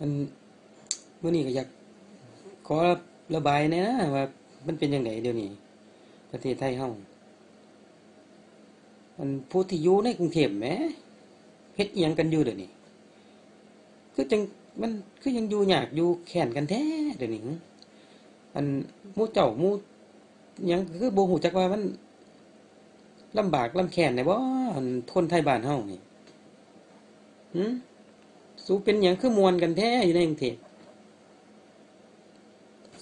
มันเมื่อนี้ก็อยากขอระบายแน่นะว่า มันเป็นยังไงเดี๋ยวนี้ ประเทศไทยเฮามันผู้ที่อยู่ในกรุงเทพแหมเฮ็ดอิหยังกันอยู่เดี๋ยวนี้คือจังมันคือยังอยู่ยากอยู่แค้นกันแท้เดี๋ยวนี้อันมู่เจ้ามู่ยังคือบ่ฮู้จักว่ามันลำบากลำแค้นได้บ่อันคนไทยบ้านเฮานี่หึ สู้เป็นหยังคือมวนกันแท้อยู่ในกรุงเทพ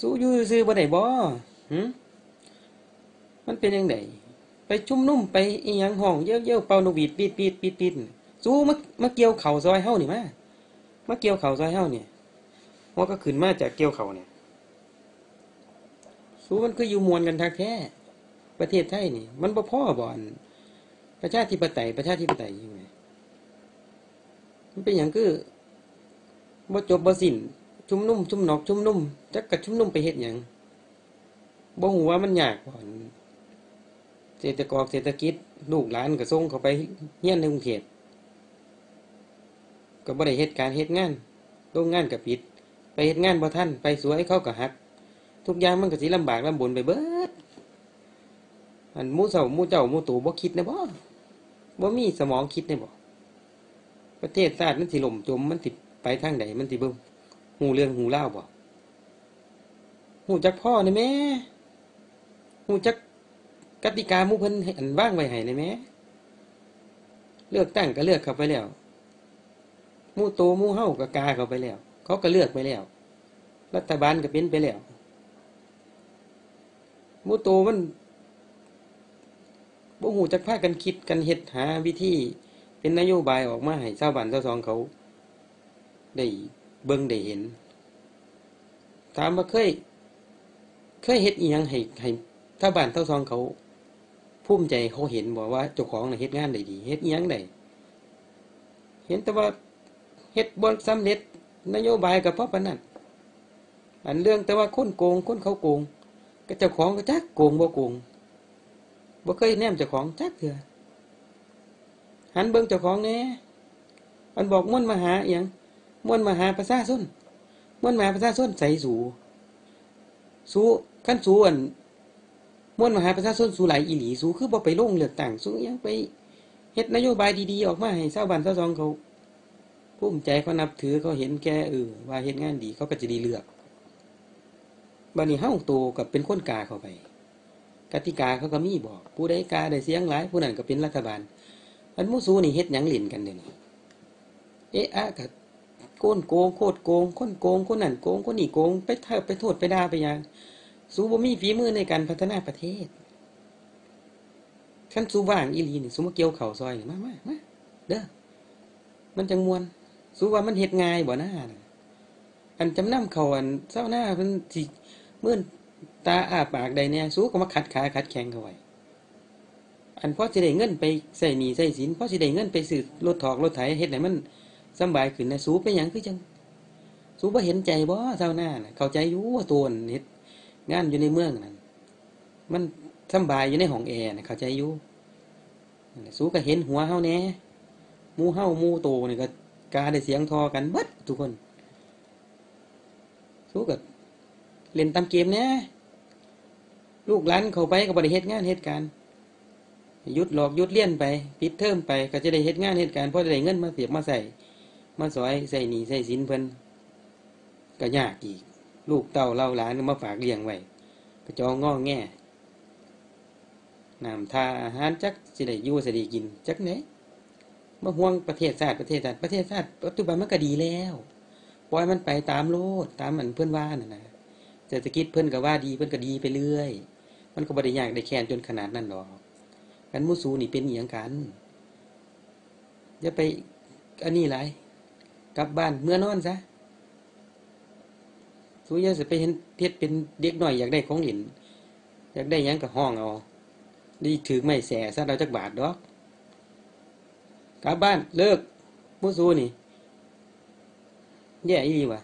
สู้อยู่ซื่อบ่ได้บ่หึมันเป็นจังไดไปชุ่มนุ่มไปอีหยังห้องเยอะๆเป่านกหวีดปีดปีดปีดปีดสู้มามาเกี่ยวเข่าซอยเฮานี่มามาเกี่ยวเข่าซอยเฮาเนี่ยหัวก็ขึ้นมาจากเกี่ยวเข่าเนี่ยสู้มันคืออยู่มวลกันทักแท้ประเทศไทยนี่ มันบ่พ่อบอนประชาธิปไตยประชาธิปไตยยังไงมันเป็นอย่างคือ บ่จบบ่สิ้นชุ่มนุ่มชุ่มนอกชุ่มนุ่มจักกะชุ่มนุ่มไปเฮ็ดหยังบ่ฮู้ว่ามันยากบ่เศรษฐกรเศรษฐกิจ ลูกหลานก็ส่งเข้าไปเฮียนในกรุงเทพก็บ่ได้เฮ็ดการเฮ็ดงานโรงงานก็ปิด ไปเฮ็ดงานบ่ทันไปสวยเขาก็หัก ทุกอย่างมันก็สิลำบากลำบนไปเบิดอันมู่เจ้ามู่เจ้ามู่ตู่บ่คิดนะบ่บ่มีสมองคิดนะบ่ประเทศชาติมันสิล่มจมมันสิ ไปทางใดมันสิเบิ่งฮู้เรื่องฮู้ราบ่ฮู้จักพ่อนี่แม่ฮู้จักกติกามู่เพิ่นอันว่างไว้ให้นี่แม่เลือกตั้งก็เลือกเข้าไปแล้วมู่โตมู่เฮาก็กาเข้าไปแล้ว เขาก็เลือกไปแล้ว รัฐบาลก็เป็นไปแล้วมูโตมันบ่หูจักพากันคิดกันเฮ็ดหาวิธีเป็นนโยบายออกมาให้ชาวบ้านชาวซองเขา ได้เบิ่งได้เห็น ถามว่าเคย เคยเฮ็ดอีหยังให้ให้ชาบ้านชาซองเขาภูมิใจเขาเห็นบอกว่าเจ้าของน่ะเฮ็ดงานได้ดีเฮ็ดอีหยังได้เห็นแต่ว่าเฮ็ดบ่สำเร็จนโยบายก็เพราะปานนั้นอันเรื่องแต่ว่าคนโกงคนเขาโกงก็เจ้าของก็จักโกงบ่โกงบ่เคยแนมเจ้าของจักเถื่อหันเบิ่งเจ้าของแหน่มันบอกมุ่นมาหาอียง มวนมหาประชาชนมวนมหาประชาชนใส่สูสู้คันสูอันมวนมหาประชาชนสูหลายอีหลีสูคือบ่ไปลงเลือกตั้งสูยังไปเฮ็ดนโยบายดีๆออกมาให้ชาวบ้านชาวซองเขาภูมิใจเขานับถือเขาเห็นแก่เออว่าเฮ็ดงานดีเขาก็จะดีเลือกบัดนี้เฮาโตกับเป็นคนกาเข้าไป กติกาเขาก็มีบอก ผู้ใดกาได้เสียงหลายผู้นั้นก็เป็นรัฐบาล อันมุสูนี่เฮ็ดหยังเล่นกันเดี๋ยวนี้เอะอะก็ โกนโกงโคตรโกงคนโกงคนนั้นโกงคนนี้โกงไปเถิดไปโทษไปด่าไปยังสูบ่มีฝีมือในการพัฒนาประเทศคันสูว่างอีลีนี่สูมาเกี่ยวเข่าซอยมามามาเด้อมันจังมวนสูว่ามันเฮ็ดง่ายบ่น่าอันจำนำเขาอันเศร้าหน้าเพิ่นสิเมื่อตาอาปากใดเนี่ยสู้ก็มาขัดขาขัดแข้งเขาไว้อันพ่อสิได้เงินไปใส่หนีใส่สินพ่อสิได้เงินไปซื้อรถถอกรถไถเฮ็ดให้มัน สบายขึ้นนะสูไปหยังคือจังสู้บ่เห็นใจบ่เศร้าหน้าน่ะเข้าใจอยู่ว่าตัวนั่นเฮ็ดงานอยู่ในเมืองนั่นมันสบายอยู่ในห้องแอร์น่ะเข้าใจอยู่สูก็เห็นหัวเฮาแน่มูเฮามูโตนี่ก็กาได้เสียงทอกันเบิดทุกคน สูก็เล่นตามเกมเนี่ยลูกหลานเข้าไปก็บริเฮ็ดงานเหตุการณ์ยุดหลอกยุดเลี้ยนไปปิดเทอมไป ก็จะได้เฮ็ดงานเหตุการณ์เพราะได้เงินมาเสียบมาใส่ มาสอยใส่หนีใส่สินเพิ่นก็ยากอีก ลูกเต่าเล่าหลานมาฝากเลี้ยงไว้ก็จองงอแง่นำทาอาหารจักสิได้ยู่สิได้กิน จักไหนมาห่วงประเทศชาติประเทศชาติประเทศชาติปัจจุบันมันก็ดีแล้วปล่อยมันไปตามโลดตามมันเพื่อนว่าน่ะนะเศรษฐกิจเพื่อนก็ว่าดีเพื่อนก็ดีไปเรื่อย มันก็บริยากได้แค้นจนขนาดนั้นหรอกกันมุสูนี่เป็นอย่างกันอย่าไปอันนี้ไร กลับบ้านเมื่อนอนซะสุยาจะไปเห็นเทศเป็นเด็กหน่อยอยากได้ของหินอยากได้ยังกับห้องเอาดีถือไม่แสซะเราจักบาทดอกกลับบ้านเลิกมุสูนี่แย่อีวะ